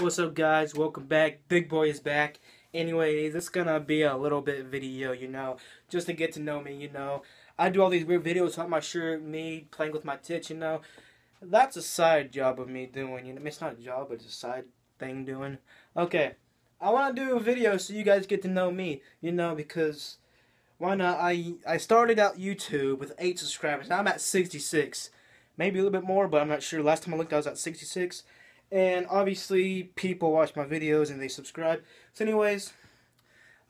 What's up guys? Welcome back. Big Boi is back. Anyways, it's gonna be a little bit video, you know, just to get to know me, you know. I do all these weird videos on my shirt, me playing with my tits, you know. That's a side job of me doing, you know. It's not a job, but it's a side thing doing. Okay, I want to do a video so you guys get to know me, you know, because why not? I I started out YouTube with 8 subscribers. Now I'm at 66. Maybe a little bit more, but I'm not sure. Last time I looked, I was at 66. And obviously, people watch my videos and they subscribe. So anyways,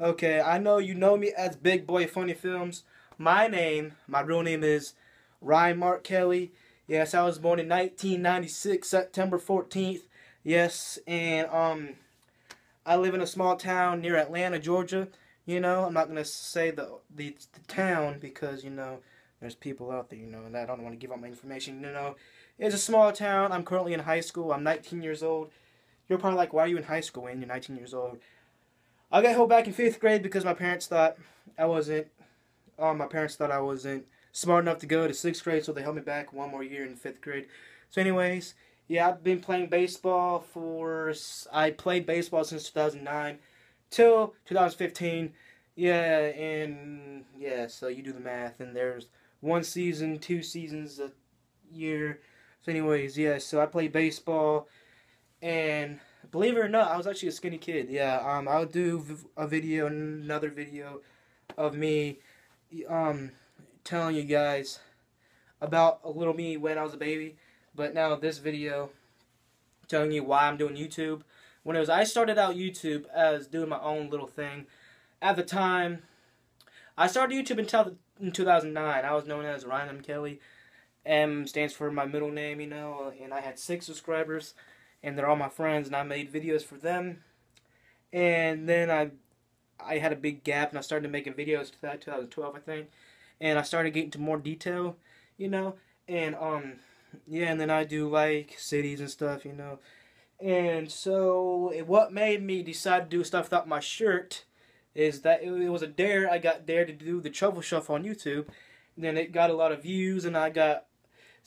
okay, I know you know me as Big Boi Funny Films. My name, my real name is Ryan Mark Kelly. Yes, I was born in 1996, September 14th. Yes, and um, I live in a small town near Atlanta, Georgia. You know, I'm not gonna say the the, the town because you know there's people out there, you know, and I don't want to give out my information. You know, it's a small town. I'm currently in high school. I'm 19 years old. You're probably like, why are you in high school when you're 19 years old? I got held back in fifth grade because my parents thought I wasn't. Um, my parents thought I wasn't smart enough to go to sixth grade, so they held me back one more year in fifth grade. So, anyways, yeah, I've been playing baseball for. I played baseball since 2009 till 2015. Yeah, and yeah, so you do the math, and there's one season, two seasons a year. So, anyways, yeah, so I played baseball, and believe it or not, I was actually a skinny kid. Yeah, um, I'll do a video, another video of me, um, telling you guys about a little me when I was a baby. But now this video, telling you why I'm doing YouTube. When it was, I started out YouTube as doing my own little thing. At the time, I started YouTube until in 2009. I was known as Ryan M. Kelly. M stands for my middle name, you know, and I had six subscribers, and they're all my friends, and I made videos for them. And then I, I had a big gap, and I started making videos to that 2012, I think, and I started getting to more detail, you know, and um, yeah, and then I do like cities and stuff, you know, and so what made me decide to do stuff without my shirt is that it, was a dare. I got dared to do the Truffle Shuffle on YouTube. And then it got a lot of views, and I got,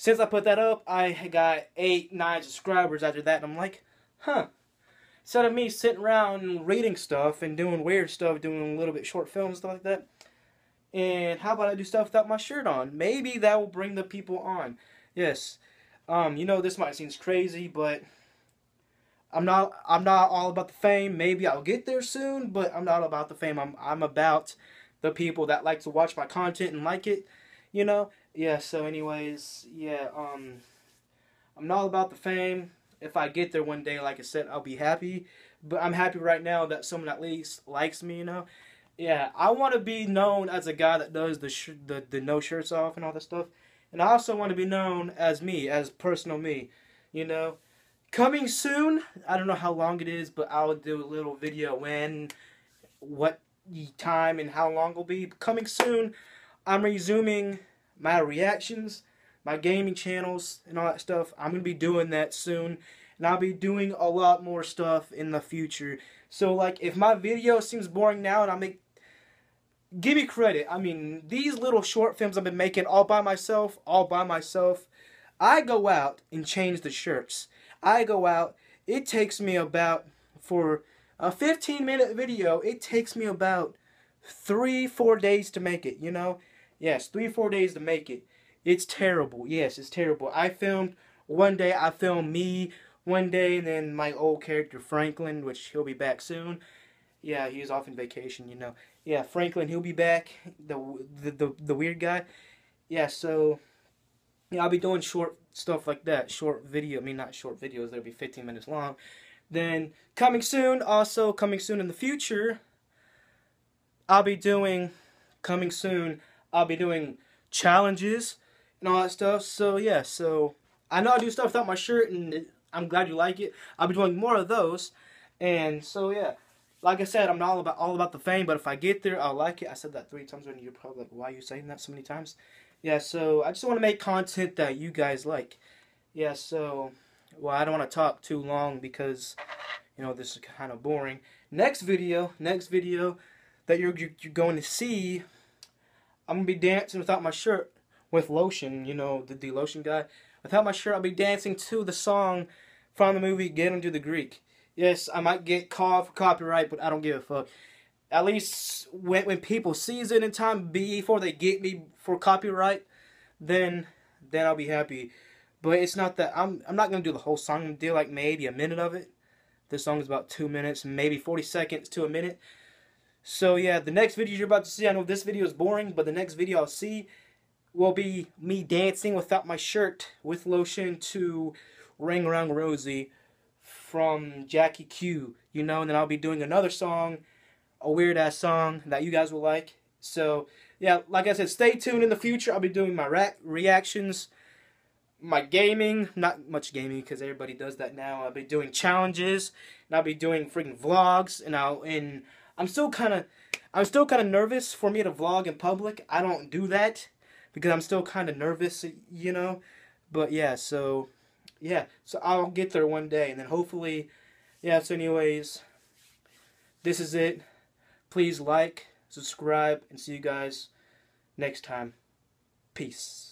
since I put that up, I got eight, nine subscribers after that. And I'm like, huh. Instead of me sitting around reading stuff and doing weird stuff, doing a little bit short films, stuff like that, and how about I do stuff without my shirt on? Maybe that will bring the people on. Yes. Um, you know, this might seem crazy, but I'm not I'm not all about the fame. Maybe I'll get there soon, but I'm not about the fame. I'm I'm about the people that like to watch my content and like it, you know? Yeah, so anyways, yeah, um I'm not about the fame. If I get there one day, like I said, I'll be happy. But I'm happy right now that someone at least likes me, you know? Yeah, I want to be known as a guy that does the sh- the the no shirts off and all that stuff. And I also want to be known as me, as personal me, you know? Coming soon, I don't know how long it is, but I'll do a little video when, what time and how long will be. Coming soon, I'm resuming my reactions, my gaming channels, and all that stuff. I'm going to be doing that soon. And I'll be doing a lot more stuff in the future. So, like, if my video seems boring now and I make... Give me credit. I mean, these little short films I've been making all by myself, all by myself, I go out and change the shirts. I go out. It takes me about, for a 15 minute video, it takes me about three, four days to make it, you know? Yes, three, four days to make it. It's terrible. Yes, it's terrible. I filmed one day, I filmed me one day, and then my old character Franklin, which he'll be back soon. Yeah, he's off in vacation, you know. Yeah, Franklin, he'll be back. The the the, the weird guy. Yeah, so yeah, I'll be doing short stuff like that, short video. I mean, not short videos. They'll be 15 minutes long. Then coming soon, also coming soon in the future, I'll be doing coming soon. I'll be doing challenges and all that stuff. So yeah, so I know I do stuff without my shirt, and I'm glad you like it. I'll be doing more of those, and so yeah. Like I said, I'm not all about all about the fame, but if I get there, I'll like it. I said that three times, and you're probably like, "Why are you saying that so many times?" yeah, so I just want to make content that you guys like. Yeah, so, well, I don't want to talk too long because, you know, this is kind of boring. Next video, next video that you're, you're going to see, I'm going to be dancing without my shirt with lotion, you know, the, the lotion guy. Without my shirt, I'll be dancing to the song from the movie Get Him to the Greek. Yes, I might get caught for copyright, but I don't give a fuck. At least when when people sees it in time before they get me for copyright, then then I'll be happy. But it's not that I'm I'm not gonna do the whole song. I'm gonna do like maybe a minute of it. This song is about two minutes, maybe forty seconds to a minute. So yeah, the next video you're about to see, I know this video is boring, but the next video I'll see will be me dancing without my shirt with lotion to Ring Around Rosie from Jackie Q, you know, and then I'll be doing another song, a weird ass song that you guys will like. So, yeah, like I said, stay tuned in the future. I'll be doing my reactions, my gaming, not much gaming because everybody does that now. I'll be doing challenges, and I'll be doing freaking vlogs, and I'll and I'm still kind of I'm still kind of nervous for me to vlog in public. I don't do that because I'm still kind of nervous, you know. But yeah, so yeah, so I'll get there one day, and then hopefully, yeah. So anyways, this is it. Please like, subscribe, and see you guys next time. Peace.